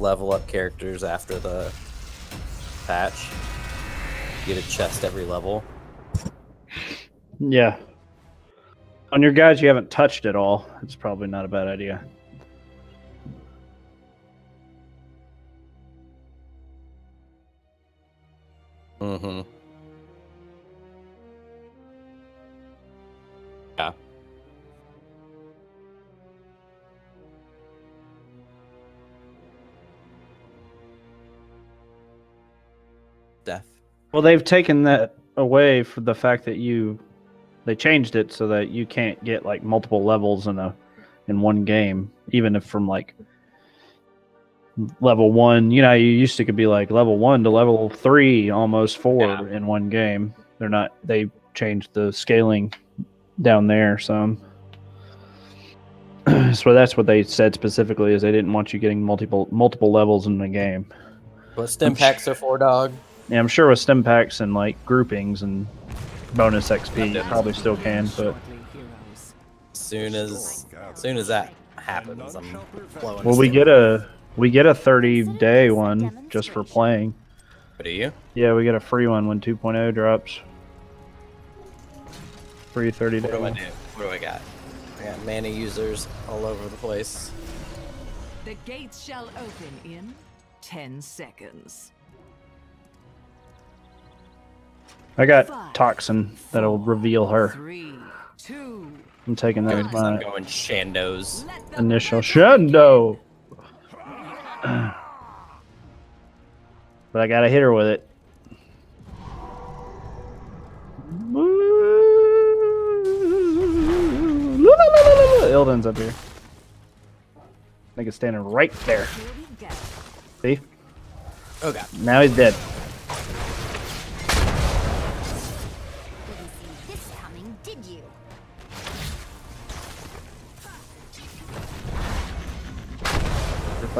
level up characters after the patch. You get a chest every level. Yeah. On your guys you haven't touched at all, it's probably not a bad idea. Mm-hmm. Well, they've taken that away for the fact that you they changed it so that you can't get like multiple levels in a in one game, even if from like level one. You know, you used to could be like level one to level three, almost four Yeah. in one game. They're not. They changed the scaling down there some. so that's what they said specifically is they didn't want you getting multiple multiple levels in the game. What stim packs are for, dog? Yeah, I'm sure with stim packs and like groupings and bonus XP, you probably still can. But Soon as soon as that happens, I'm blowing. well, we get a we get a 30 day one just for playing. What do you? Yeah, we get a free one when 2.0 drops. Free 30 What day. do I do? What do I got? I got many users all over the place. The gates shall open in 10 seconds. I got toxin that'll reveal her. Three, two, I'm taking that as I'm going Shandos. initial Shando. But I gotta hit her with it. Illidan's up here. I think it's standing right there. Here we go. See? Oh god. Now he's dead.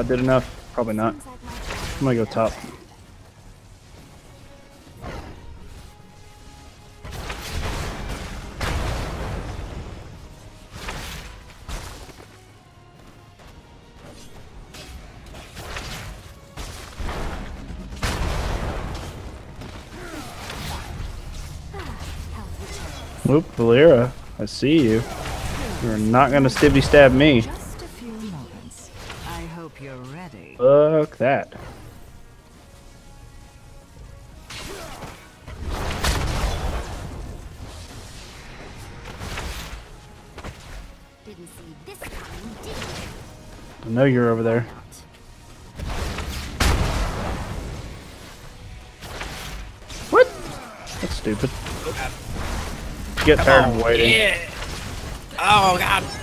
I did enough, probably not. I'm gonna go top. Whoop, Valeera, I see you. You're not gonna stibby stab me. Fuck that. Didn't see this coming, did you? I know you're over there. What? That's stupid. Get tired of waiting. Yeah. Oh god.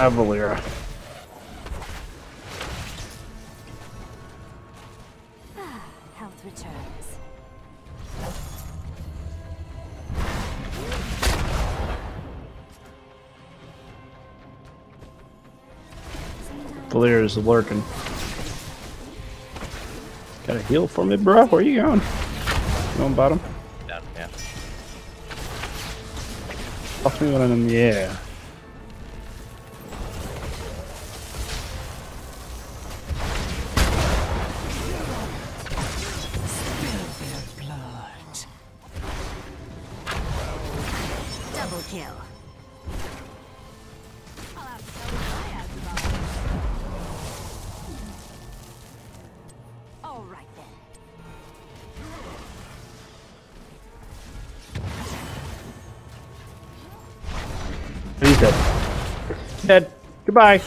I have Valeera. Health returns. Valeera's lurking. Got a heal for me, bro? Where you going? You going bottom? Down, yeah. Off me one of them, yeah. It.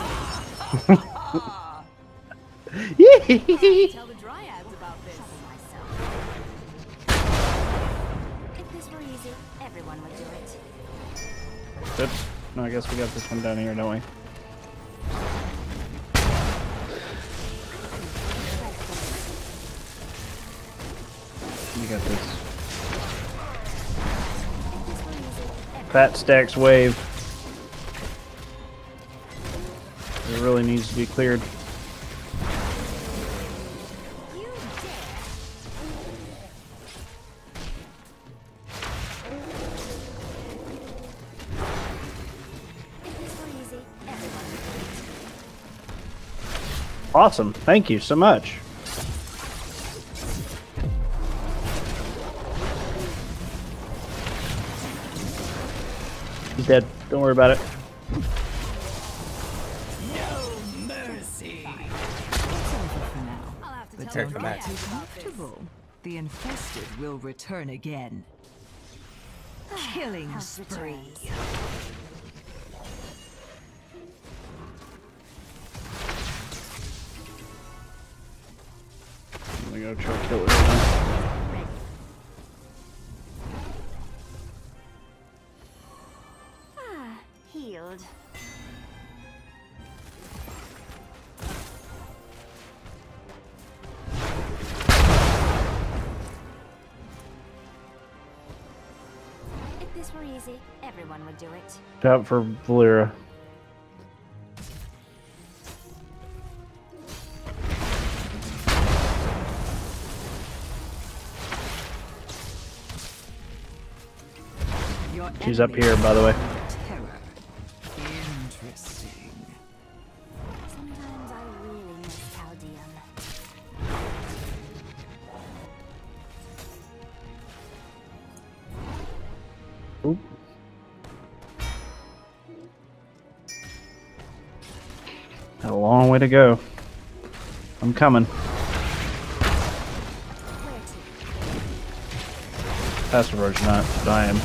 Oops. No, I guess we got this one down here, don't we? You got this. Fat stacks wave. It really needs to be cleared. Awesome. Thank you so much. He's dead. Don't worry about it. I'll have to But tell don't the get match. too comfortable. The infested will return again. Killing House spree. returns. I'm gonna go try to kill it. Everyone would do it. Out for Valeera. She's up here, by the way. To go. I'm coming. Passive version not, but.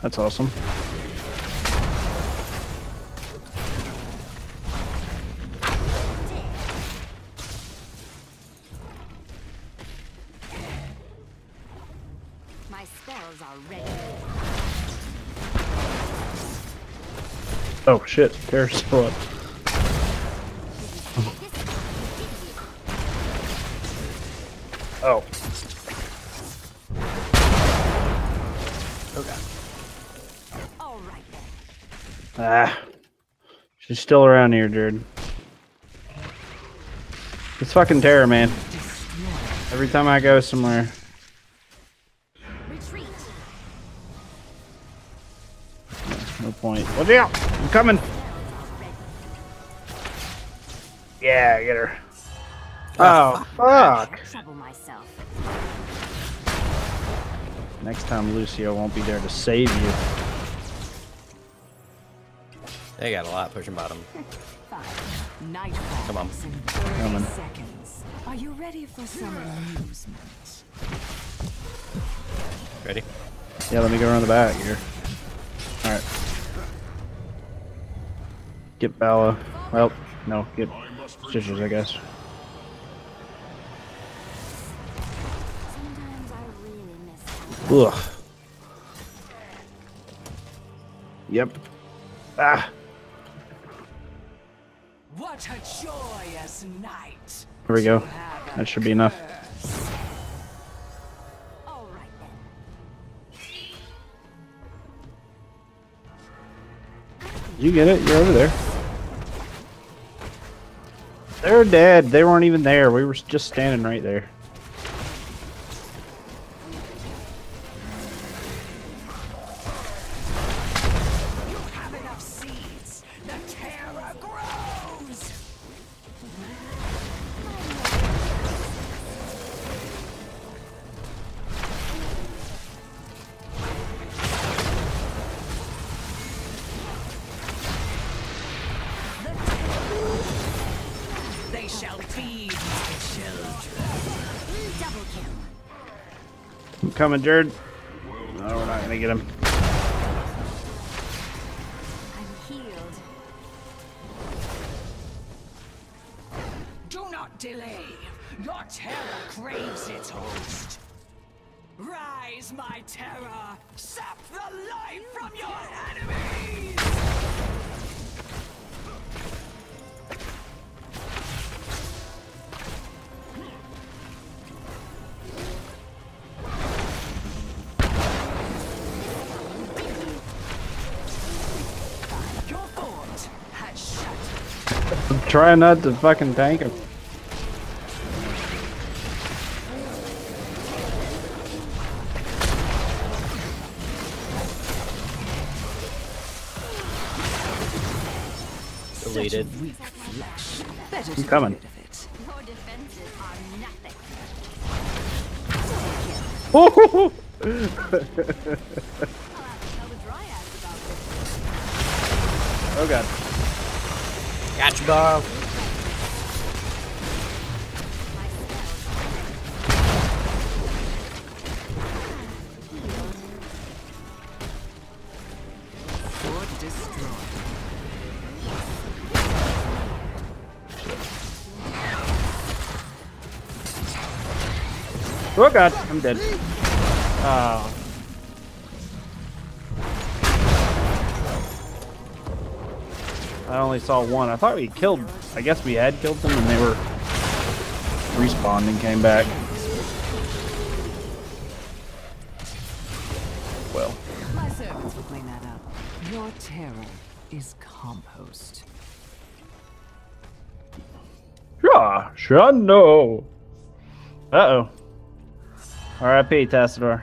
That's awesome. Shit, Terra's still up. Oh. Then. Ah. She's still around here, dude. It's fucking terror, man. Every time I go somewhere. No point. Watch out! I'm coming! Spells are ready. Yeah, get her. Ah, oh, fuck! Next time Lucio won't be there to save you. They got a lot pushing bottom. Come on. Coming. Are you ready for some amusement? Ready? Yeah, let me go around the back here. Alright. Get Bala. Well, no, get Stitches, I guess. Sometimes I really miss Caldeum. Ugh. Yep. Ah! What a joyous night! Here we go. That should be enough. curse. All right then. You get it? You're over there. They're dead. They weren't even there. We were just standing right there. Coming, Jared. No, we're not gonna get him. I'm healed. Do not delay. Your terror craves its host. Rise, my terror. Sap the life trying not to fucking tank him. Deleted. Weak flesh. I'm coming. get rid of it. Your defenses are nothing. Oh, I'll have to tell the dryads about this. oh god. Gotcha, destroyed. Oh god, I'm dead. Oh. I only saw one. I thought we killed. I guess we had killed them and they were respawned and came back. Well, My servants will clean that up. Your terror is compost. yeah, sure no. Uh oh. R.I.P. Tassadar.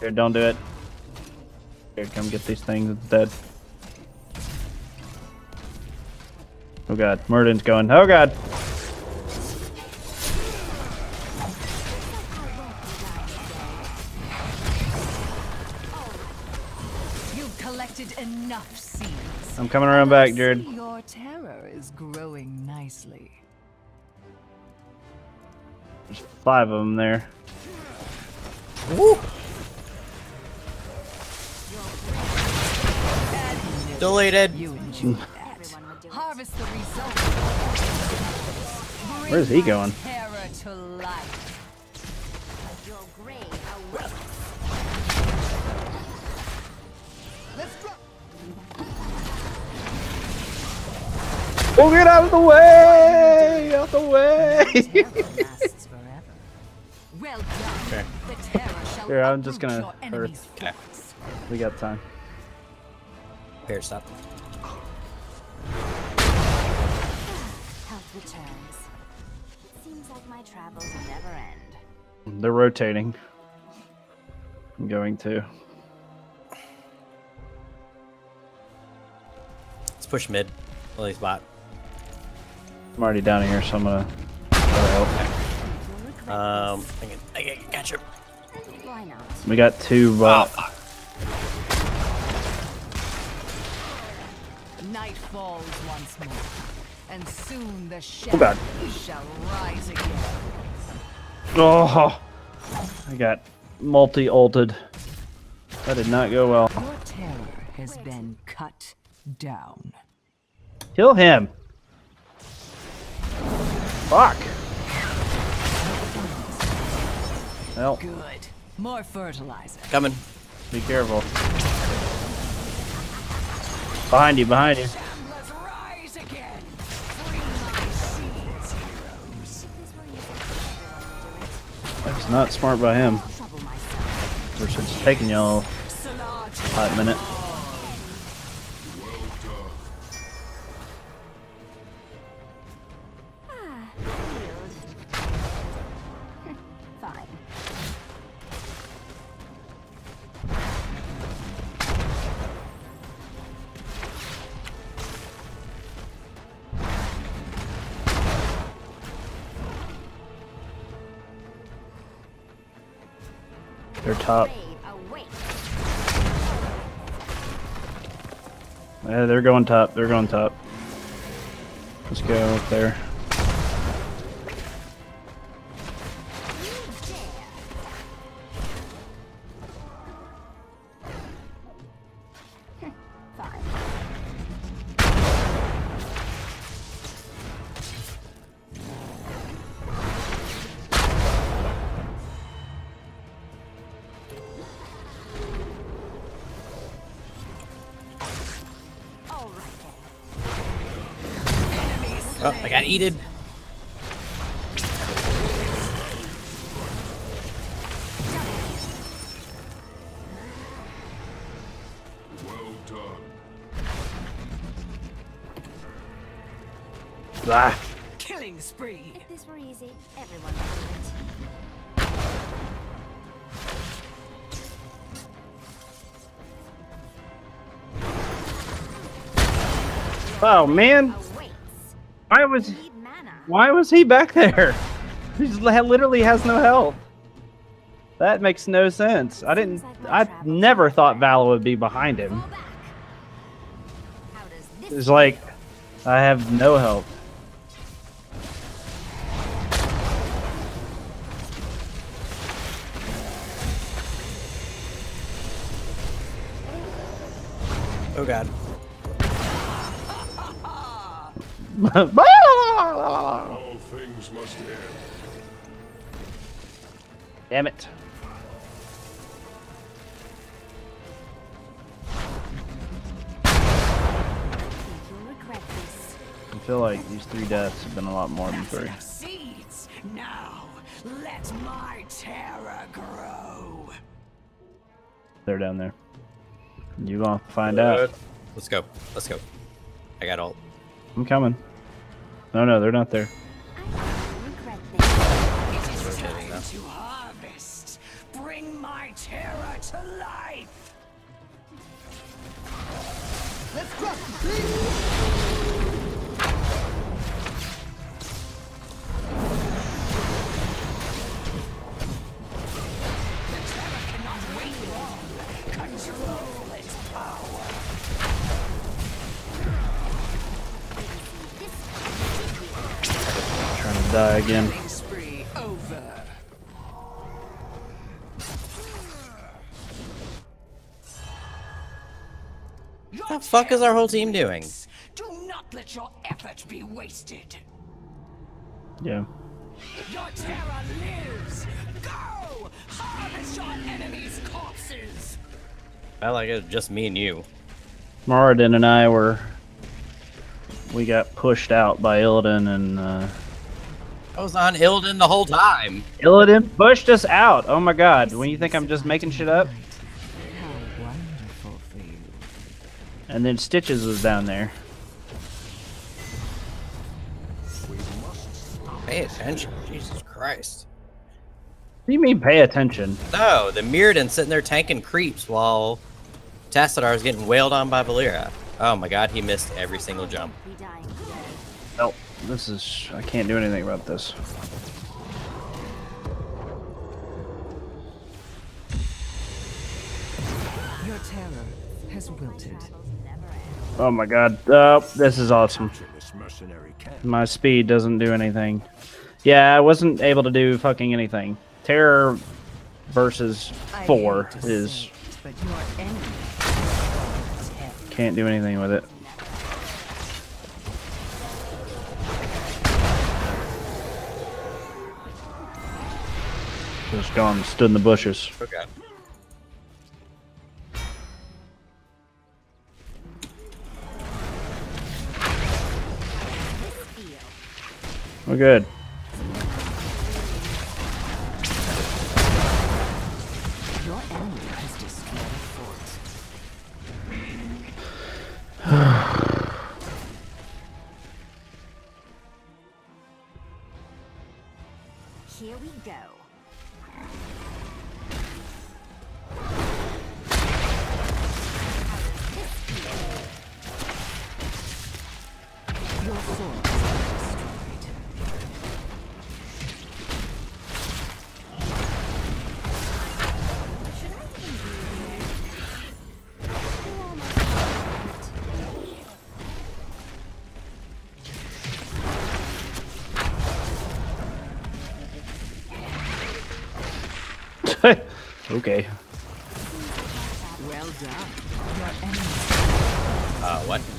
Here, don't do it. Here, come get these things instead. Oh god, Muradin's going. Oh god. You've collected enough seeds. I'm coming around back, Jared. Your terror is growing nicely. There's five of them there. Admit Deleted. Harvest the result. Where's he going? Terror to life. Your grave awaits. Oh, get out of the way! Out the way! Terror lasts forever. Well done. Okay. The terror shall Here, I'm just gonna your earth. Okay. we got time. Here, stop. Returns. It seems like my travels never end. They're rotating. I'm going to. Let's push mid. Lily's bot. I'm already down here, so I'm gonna. try to help. Um, I can, I can catch her. this. Why not? We got two. Oh, Uh, fuck. Night falls once more, and soon the Oh, God. shadows shall rise again. oh, I got multi-ulted. That did not go well. Your terror has been cut down. Kill him. Fuck. Well, Good. More fertilizer. Coming. be careful. Behind you, behind you. That's not smart by him. Which it's taking y'all a hot minute. They're top. Yeah, they're going top. They're going top. Let's go up there. Oh, I got eated. Ah, Killing spree. If this were easy, everyone would do it. oh man, Awaits. Why was why was he back there? He literally has no health. That makes no sense. I didn't. I never thought Vala would be behind him. Fall back. How does this It's like I have no help. Oh god. All things must end. Damn it. think you'll regret this? I feel like these three deaths have been a lot more than three. seeds. Now, let my terror grow. They're down there. You gonna find uh, out. Let's go. Let's go. I got ult. I'm coming. No, no, they're not there. To harvest. Bring my terror to life. The Trying again. Killing spree over. What the fuck is our whole team doing? Do not let your effort be wasted. Yeah. Your terror lives. Go! Harvest your enemies' corpses. I like it. Just me and you. Muradin and I were. We got pushed out by Illidan, and uh, I was on Illidan the whole time. Illidan pushed us out. Oh my god! When you think I'm just making shit up? How wonderful for you. And then Stitches was down there. Pay attention. Jesus Christ. What do you mean pay attention? No, the Muradin sitting there tanking creeps while Tassadar is getting wailed on by Valeera. Oh my god, he missed every single jump. Be dying today. Nope. This is. I can't do anything about this. Your terror has wilted. Travels never end. Oh my god. Oh, this is awesome. To this mercenary camp. My speed doesn't do anything. Yeah, I wasn't able to do fucking anything. Terror versus four is but can't do anything with it. Just gone, stood in the bushes. Oh. We're good. okay. Well done. Your enemy Uh, what?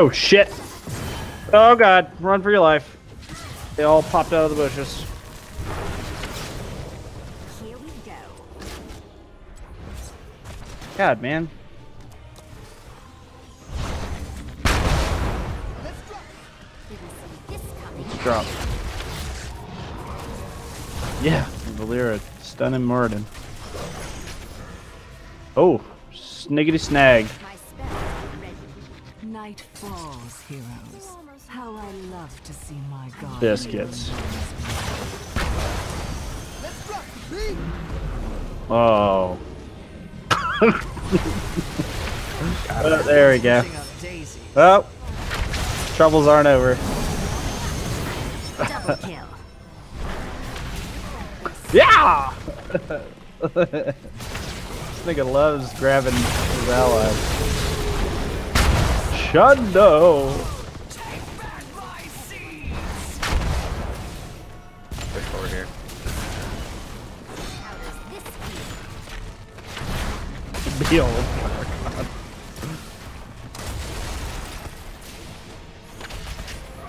Oh shit. Oh god, run for your life. They all popped out of the bushes. Here we go. God, man. This. Drop. Yeah, Valeera stunning Muradin. Oh, Sniggity snag. Night falls, heroes. How I love to see my god. Biscuits. Oh. Uh, there we go. Putting up daisies. Oh. Troubles aren't over. Yeah! this nigga loves grabbing his allies. Shundo! Push forward here.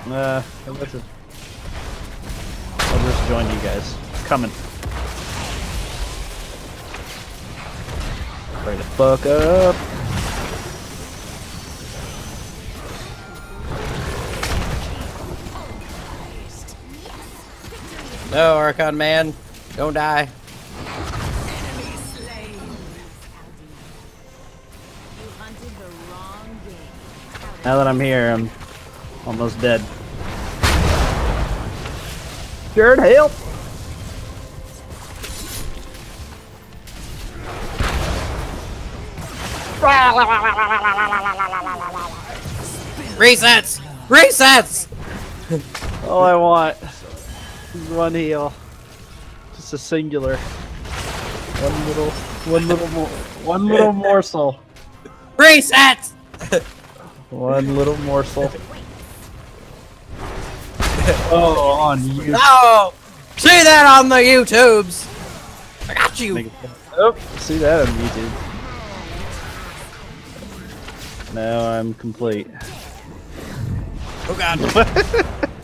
Uh, I'll just, join you guys. Coming. Ready to fuck up. No, Archon man, don't die. Enemy slain. You hunted the wrong game. Now that I'm here, I'm almost dead. Jared, help! Resets! Resets! All I want is one heal. Uh, just a singular. One little, one little, mo- one little morsel. Resets! One little morsel. Oh, on you. No! See that on the YouTubes! I got you! Oh, see that on YouTube. Now I'm complete. Oh god.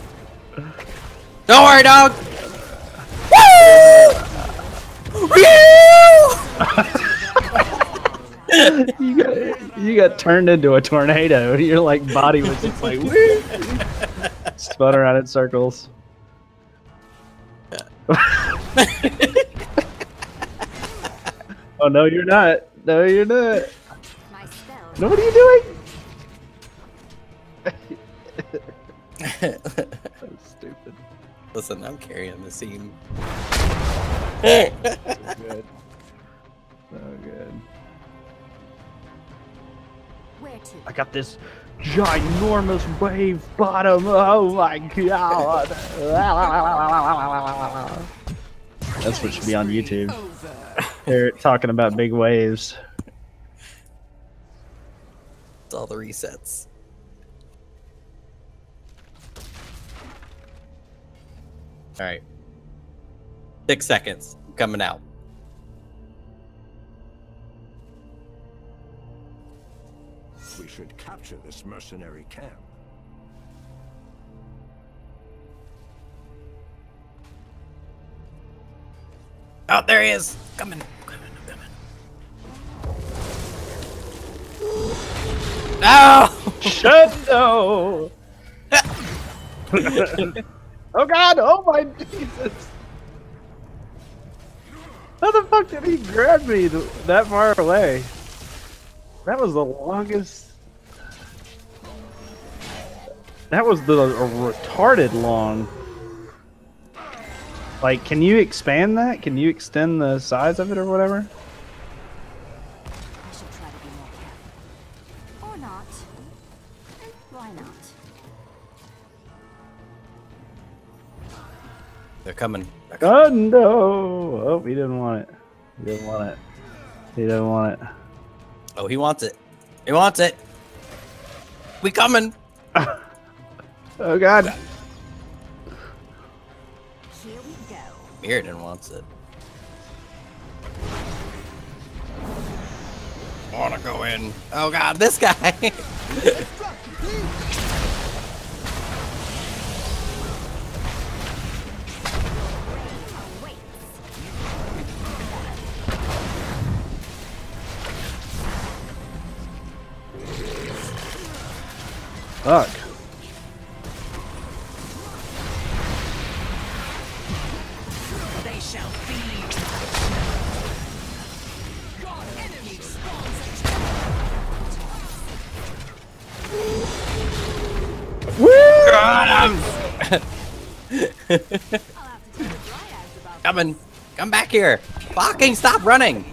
Don't worry, dog! Woo! Woo! You got, you got turned into a tornado. Your like body was just like woo, spun around in circles. oh no, you're not. No, you're not. No, what are you doing? Listen, I'm carrying the scene. So good. So good. where to? I got this ginormous wave bottom. Oh my god. That's what should be on YouTube. They're talking about big waves. It's all the resets. Alright. Six seconds. Coming out. We should capture this mercenary camp. Oh, there he is! Coming! Coming, coming. No! Shundo! oh god, oh my Jesus! How the fuck did he grab me that far away? That was the longest. That was the retarded long. Like, can you expand that? Can you extend the size of it or whatever? Coming. They're coming. Oh no! Oh, he didn't want it. He didn't want it. He didn't want it. Oh, he wants it. He wants it. We coming. Oh god! Here we go. Muradin wants it. Wanna go in? Oh god, this guy. comes! I'll have to tell the Dryads about Coming! Come back here! Fucking stop running!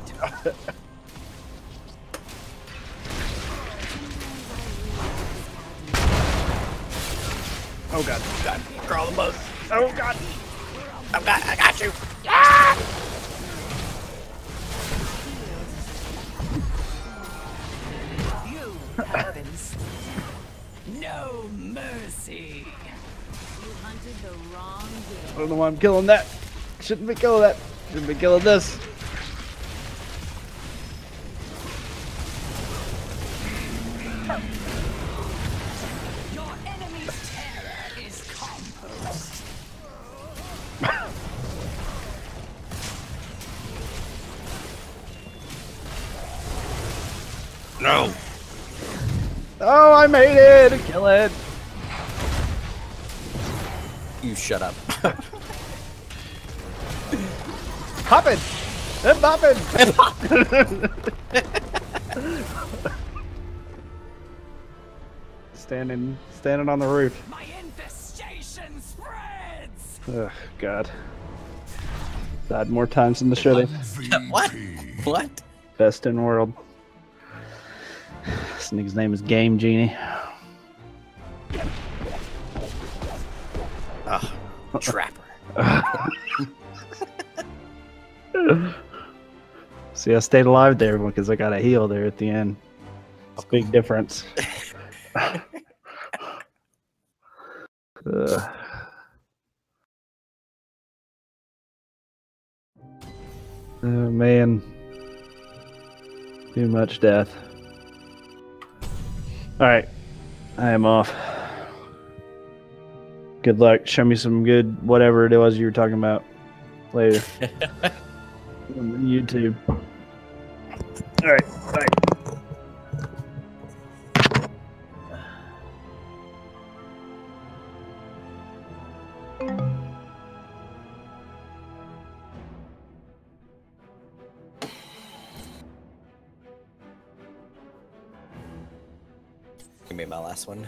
Oh god. God, crawl the boat! Oh god. Oh God, I got you! You have. No mercy. I don't know why I'm killing that. Shouldn't be killing that. Shouldn't be killing this. Your enemy's terror is compost. No! Oh, I made it! Kill it! You shut up. Poppin'! They're poppin'! standing, standing on the roof. My infestation spreads. Ugh, God. Died more times than the should have. what? What? Best in world. This nigga's name is Game Genie. Trapper. See, I stayed alive there because I got a heal there at the end. It's a big difference. Ugh. Oh man. Too much death. Alright. I am off. Good luck. Show me some good whatever it was you were talking about later. On YouTube. Alright, bye. Give me my last one.